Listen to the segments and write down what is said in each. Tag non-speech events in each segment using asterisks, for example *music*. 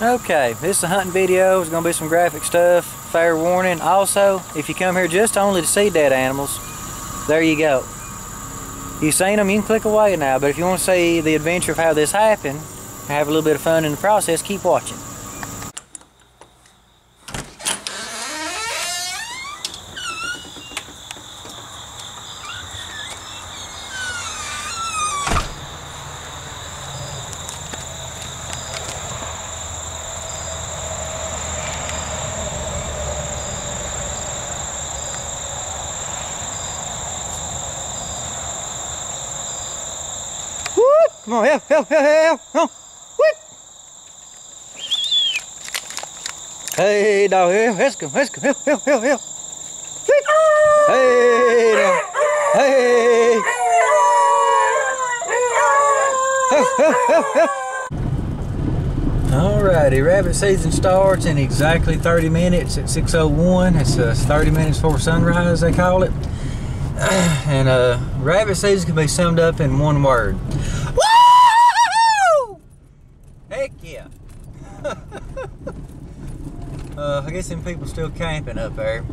Okay, this is a hunting video. It's going to be some graphic stuff. Fair warning. Also, if you come here just only to see dead animals, there you go. You've seen them, you can click away now. But if you want to see the adventure of how this happened, have a little bit of fun in the process, keep watching. Come on, help, help, help, help, help. Whoop. Hey, dog, help, let's go, let's go, help, help, help, help. Hey, dog. Hey. Help, help, help, help. Alrighty, rabbit season starts in exactly 30 minutes at 6.01. It's uh, 30 minutes before sunrise, they call it. *sighs* and uh, rabbit season can be summed up in one word. Heck yeah. uh, I guess them people still camping up there.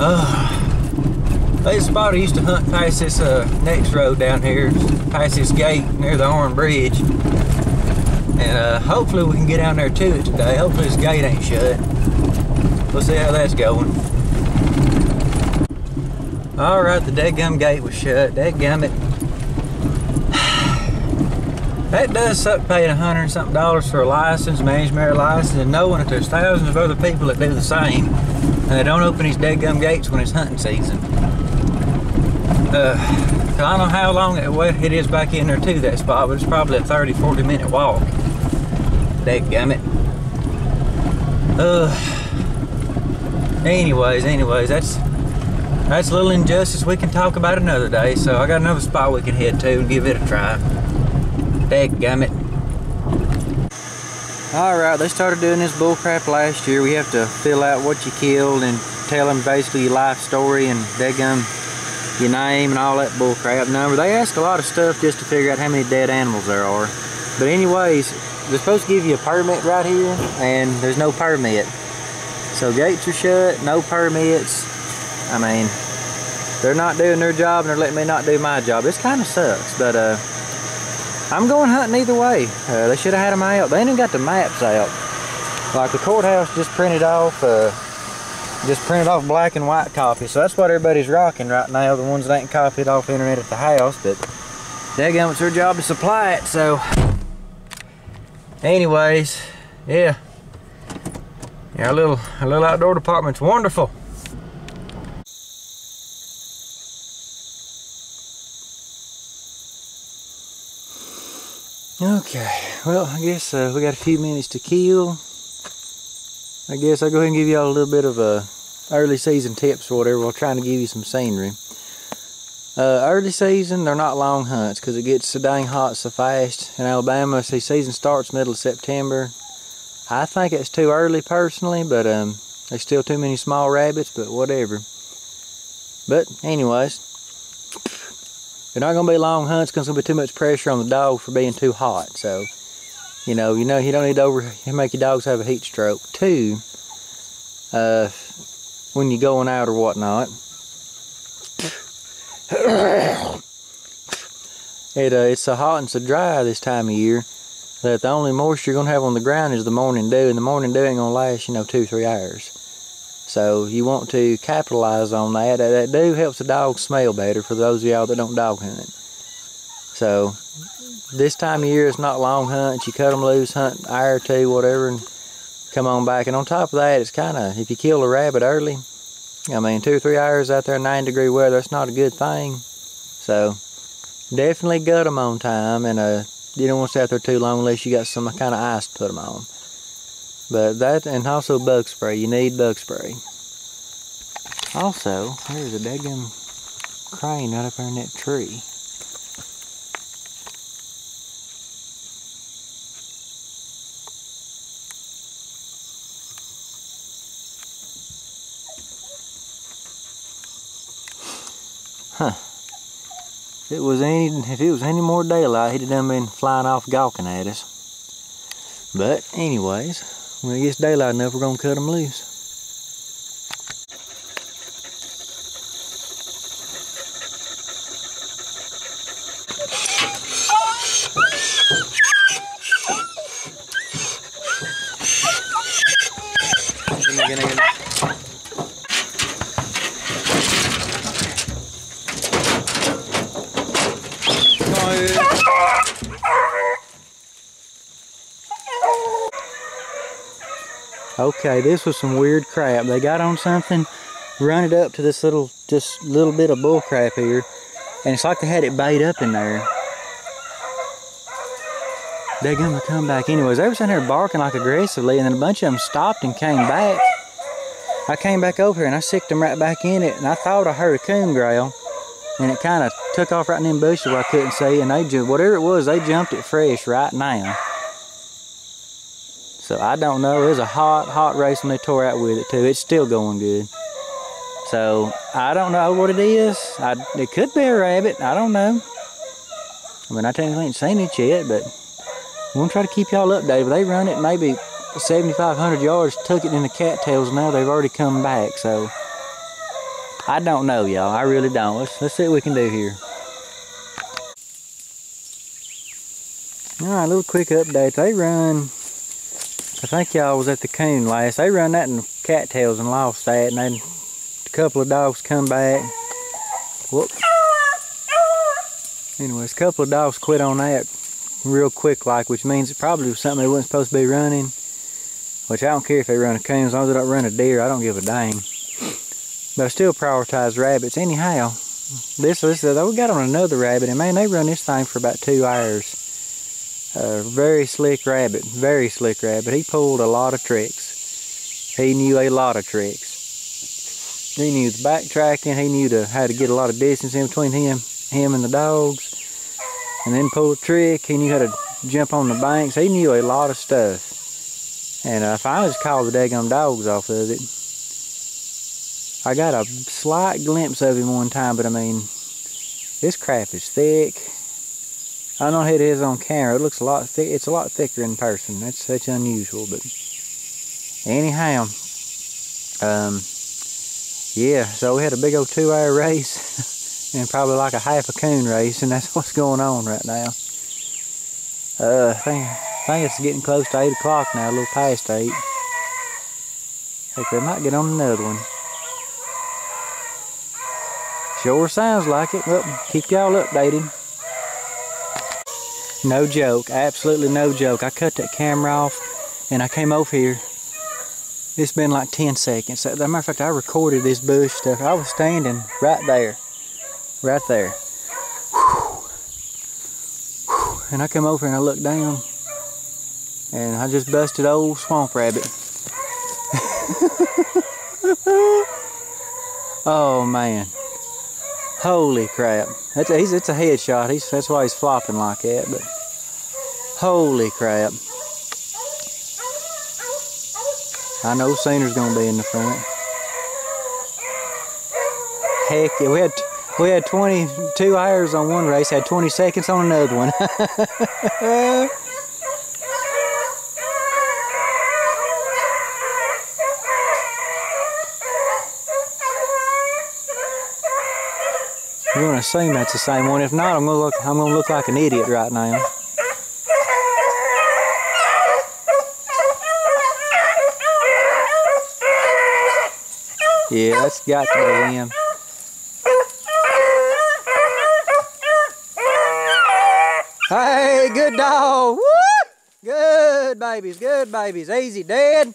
Uh, spot I used to hunt past this uh, next road down here, past this gate near the Orange Bridge. And uh, hopefully we can get down there to it today. Hopefully this gate ain't shut. We'll see how that's going. Alright, the dead gum gate was shut. Dead gum it. That does suck paying a hundred something dollars for a license, management area license, and knowing that there's thousands of other people that do the same, and they don't open these dead gum gates when it's hunting season. Uh, I don't know how long it, it is back in there to that spot, but it's probably a 30, 40 minute walk. Dead gummit. Uh, anyways, anyways, that's that's a little injustice we can talk about another day. So I got another spot we can head to and give it a try. Dadgummit. Alright, they started doing this bullcrap last year. We have to fill out what you killed and tell them basically your life story and daggum your name and all that bullcrap number. They ask a lot of stuff just to figure out how many dead animals there are. But anyways, they're supposed to give you a permit right here and there's no permit. So gates are shut, no permits. I mean, they're not doing their job and they're letting me not do my job. This kind of sucks, but uh, I'm going hunting either way. Uh, they should have had them out. They ain't even got the maps out. Like the courthouse just printed off, uh, just printed off black and white copies. So that's what everybody's rocking right now. The ones that ain't copied off the internet at the house, but daggum, it's their job to supply it. So, anyways, yeah, yeah, our little, our little outdoor department's wonderful. Okay, well, I guess uh, we got a few minutes to kill. I guess I'll go ahead and give y'all a little bit of uh, early season tips or whatever while trying to give you some scenery. Uh, early season, they're not long hunts because it gets so dang hot so fast. In Alabama, see, season starts middle of September. I think it's too early personally, but um, there's still too many small rabbits, but whatever. But anyways, they're not going to be long hunts because there's going to be too much pressure on the dog for being too hot. So, you know, you know, you don't need to over make your dogs have a heat stroke. Two, uh, when you're going out or whatnot, it uh, it's so hot and so dry this time of year that the only moisture you're going to have on the ground is the morning dew, and the morning dew ain't going to last, you know, two, three hours. So you want to capitalize on that. That dew helps the dog smell better for those of y'all that don't dog hunt. So this time of year it's not long hunts. You cut them loose, hunt hour or two, whatever, and come on back. And on top of that, it's kind of, if you kill a rabbit early, I mean, two or three hours out there, in nine degree weather, that's not a good thing. So definitely gut them on time, and uh, you don't want to stay out there too long unless you got some kind of ice to put them on. But that, and also bug spray. You need bug spray. Also, there's a daggum crane right up there in that tree. Huh. If it was any if it was any more daylight, he'd have done been flying off gawking at us. But anyways, when it gets daylight enough, we're gonna cut him loose. Okay, this was some weird crap. They got on something, run it up to this little, just little bit of bull crap here, and it's like they had it bait up in there. They're gonna come back anyways. They were sitting here barking like aggressively, and then a bunch of them stopped and came back. I came back over here and I sicked them right back in it, and I thought I heard a coon growl, and it kind of took off right in them bushes where I couldn't see, and they just, whatever it was, they jumped it fresh right now. So I don't know. It was a hot, hot race when they tore out with it too. It's still going good. So I don't know what it is. I, it could be a rabbit. I don't know. I mean, I technically ain't seen it yet, but I'm gonna try to keep y'all updated. They run it maybe 7,500 yards, took it in the cattails. Now they've already come back. So I don't know, y'all. I really don't. Let's let's see what we can do here. All right, a little quick update. They run I think y'all was at the coon last. They run that in cattails and lost that, and then a couple of dogs come back. Whoop. Anyways, a couple of dogs quit on that real quick like, which means it probably was something they wasn't supposed to be running. Which I don't care if they run a coon, as long as they don't run a deer, I don't give a dang. But I still prioritize rabbits. Anyhow, this, this, we got on another rabbit, and man, they run this thing for about two hours. A very slick rabbit, very slick rabbit. He pulled a lot of tricks. He knew a lot of tricks. He knew the backtracking. He knew to, how to get a lot of distance in between him, him and the dogs. And then pull a trick. He knew how to jump on the banks. He knew a lot of stuff. And uh, I finally just called the daggum dogs off of it. I got a slight glimpse of him one time, but I mean, this crap is thick. I know how it is on camera. It looks a lot thick. It's a lot thicker in person. That's that's unusual, but anyhow, um, yeah. So we had a big old two-hour race, *laughs* and probably like a half a coon race, and that's *laughs* what's going on right now. Uh, I think, I think it's getting close to eight o'clock now, a little past eight. Heck, we might get on another one. Sure sounds like it. Well, keep y'all updated. No joke, absolutely no joke. I cut that camera off and I came over here. It's been like 10 seconds. As a matter of fact, I recorded this bush stuff. I was standing right there, right there. And I come over and I look down and I just busted old swamp rabbit. *laughs* oh man. Holy crap. That's a, he's, it's a headshot. He's, that's why he's flopping like that. But holy crap. I know Sooner's going to be in the front. Heck yeah. We had, we had 22 hours on one race, had 20 seconds on another one. *laughs* You're gonna assume that's the same one. If not, I'm gonna look I'm gonna look like an idiot right now. Yeah, that's got to be him. Hey, good dog. Woo! Good babies, good babies. Easy, dead,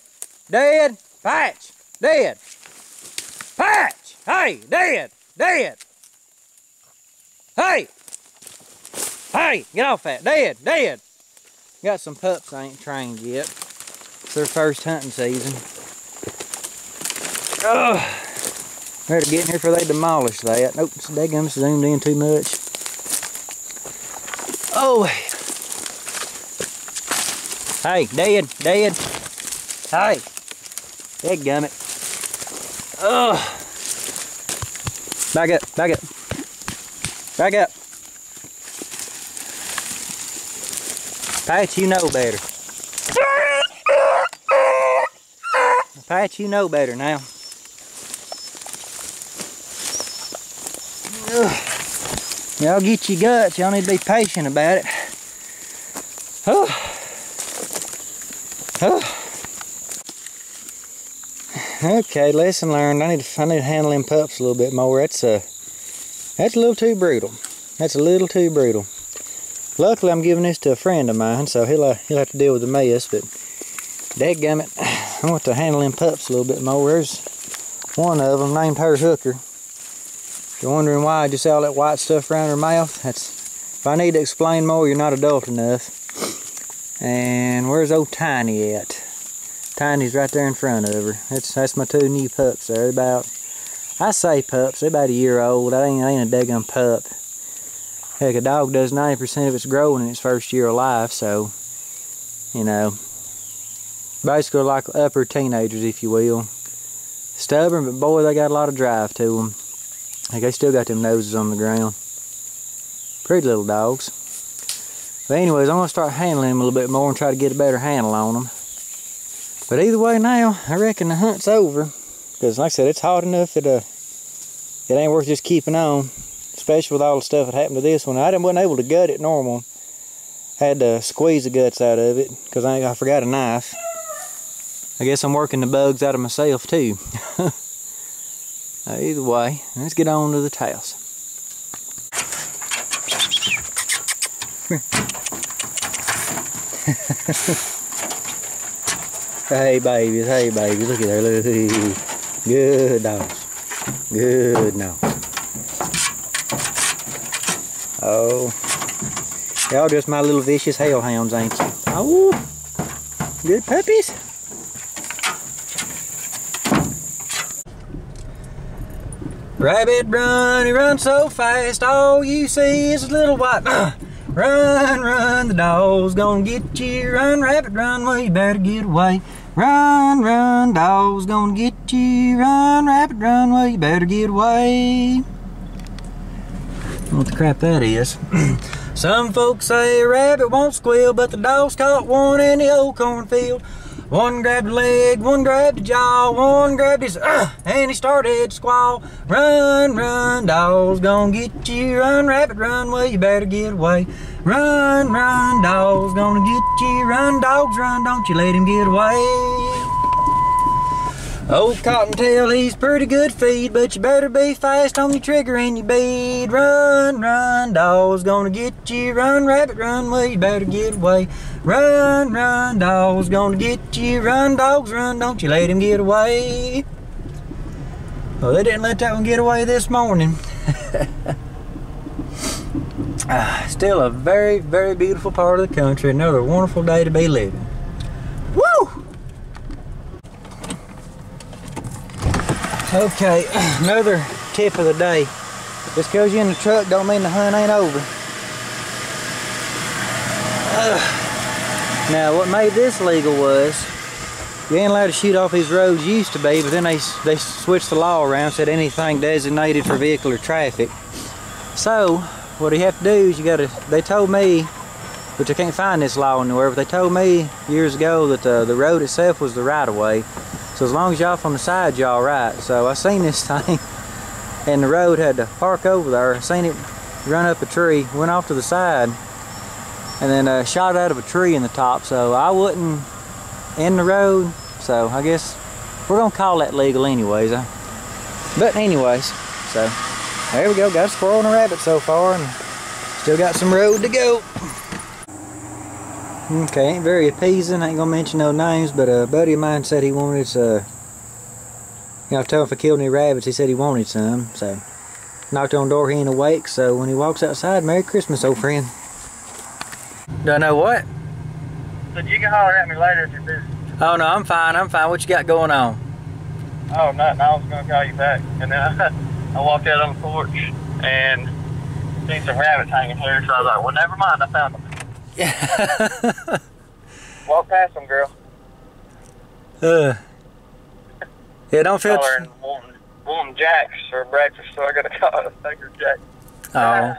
dead, patch, dead, patch. Hey, dead, dead. Hey! Hey! Get off that. Dead. Dead. Got some pups I ain't trained yet. It's their first hunting season. Ugh. They're getting here before they demolish that. Nope, they gum zoomed in too much. Oh. Hey, dead, dead. Hey. Dead gummit. Ugh. Back up, back up. Back up. Patch, you know better. Patch, you know better now. *sighs* Y'all get your guts. Y'all need to be patient about it. Oh. *sighs* Oh. *sighs* Okay, lesson learned. I need to I need to handle them pups a little bit more. That's a that's a little too brutal. That's a little too brutal. Luckily, I'm giving this to a friend of mine, so he'll uh, he'll have to deal with the mess. But dadgummit, *sighs* I want to handle them pups a little bit more. There's one of them named her Hooker. If you're wondering why I just all that white stuff around her mouth, that's if I need to explain more, you're not adult enough. And where's old Tiny at? Tiny's right there in front of her. That's that's my two new pups They're About I say pups, they're about a year old. I ain't, I ain't a daggum pup. Heck, a dog does 90% of its growing in its first year of life, so, you know, basically like upper teenagers, if you will. Stubborn, but boy, they got a lot of drive to them. Like, they still got them noses on the ground. Pretty little dogs. But anyways, I'm going to start handling them a little bit more and try to get a better handle on them. But either way now, I reckon the hunt's over. Because like I said, it's hot enough that uh, it ain't worth just keeping on especially with all the stuff that happened to this one. I didn't wasn't able to gut it normal. Had to squeeze the guts out of it because I, I forgot a knife. I guess I'm working the bugs out of myself too. *laughs* Either way, let's get on to the tails. *laughs* hey babies, hey babies, look at her, look. Good dogs. Good dogs. Oh, y'all just my little vicious hellhounds, ain't you? Oh, good puppies. Rabbit run, he runs so fast, all you see is a little white. *clears throat* run, run, the dog's gonna get you. Run, rabbit, run, well, you better get away. Run, run, dog's gonna get you. Run, rabbit, run, well, you better get away what the crap that is. *clears throat* Some folks say a rabbit won't squeal, but the dog's caught one in the old cornfield. One grabbed a leg, one grabbed a jaw, one grabbed his, uh, and he started to squall. Run, run, dog's gonna get you. Run, rabbit, run, well, you better get away. Run, run, dog's gonna get you. Run, dogs, run, don't you let him get away. Old Cottontail, he's pretty good feed, but you better be fast on your trigger and your bead. Run, run, dog's gonna get you. Run, rabbit, run, well, you better get away. Run, run, dog's gonna get you. Run, dogs, run, don't you let him get away. Well, they didn't let that one get away this morning. *laughs* ah, still a very, very beautiful part of the country. Another wonderful day to be living. Okay, *clears throat* another tip of the day. Just because you're in the truck don't mean the hunt ain't over. Uh, now, what made this legal was you ain't allowed to shoot off these roads used to be, but then they they switched the law around, said anything designated for vehicular traffic. So, what you have to do is you gotta, they told me, which I can't find this law anywhere, but they told me years ago that the, the road itself was the right of way. So as long as y'all from the side, y'all right. So I seen this *laughs* thing and the road had to park over there. I seen it run up a tree, went off to the side, and then uh, shot out of a tree in the top. So I wasn't in the road. So I guess we're gonna call that legal anyways. But anyways, so there we go. Got a squirrel and a rabbit so far, and still got some road to go. Okay, ain't very appeasing. I ain't gonna mention no names, but a buddy of mine said he wanted uh you know, I told him if I killed any rabbits, he said he wanted some. So knocked on the door, he ain't awake, so when he walks outside, Merry Christmas, old friend. Do I know what? Said you can holler at me later if you're busy. Oh no, I'm fine, I'm fine. What you got going on? Oh nothing, I was gonna call you back. And then I, *laughs* I walked out on the porch and seen some rabbits hanging here, so I was like, well never mind, I found them. *laughs* Walk past them, girl. Uh. Yeah, don't feel. Wanting, wanting jacks for breakfast, so I got to call it a finger jack. Oh,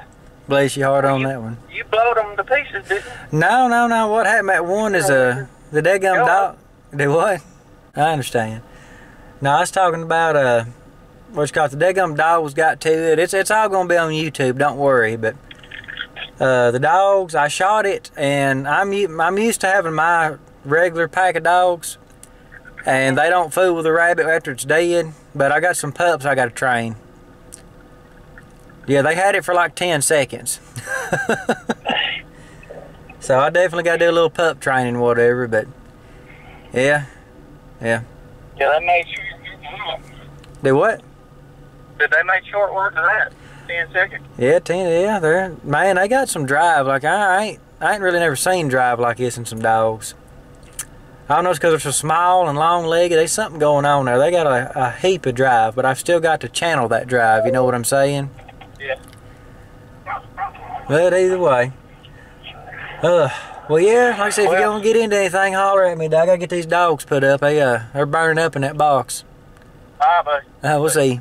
bless your heart on you, that one. You blowed them to pieces, didn't you? No, no, no. What happened at one is uh, the dead gum dog. Do what? I understand. No, I was talking about uh, what's called the daggum dogs got to it. It's it's all gonna be on YouTube. Don't worry. But uh, the dogs, I shot it, and I'm I'm used to having my regular pack of dogs, and they don't fool with a rabbit after it's dead. But I got some pups I got to train. Yeah, they had it for like ten seconds. *laughs* so I definitely got to do a little pup training, whatever. But yeah, yeah. Yeah, they made short work of that. Do what? Did they make short work of that? Ten seconds. Yeah, ten. Yeah, they're man. They got some drive. Like I ain't, I ain't really never seen drive like this in some dogs. I don't know it's because they're so small and long-legged. There's something going on there. They got a, a heap of drive, but I've still got to channel that drive. You know what I'm saying? Yeah. But either way, uh, well, yeah. Like I said, if you Well- don't get into anything, holler at me. I gotta get these dogs put up. They uh, they're burning up in that box. All right, buddy. Uh, we'll see.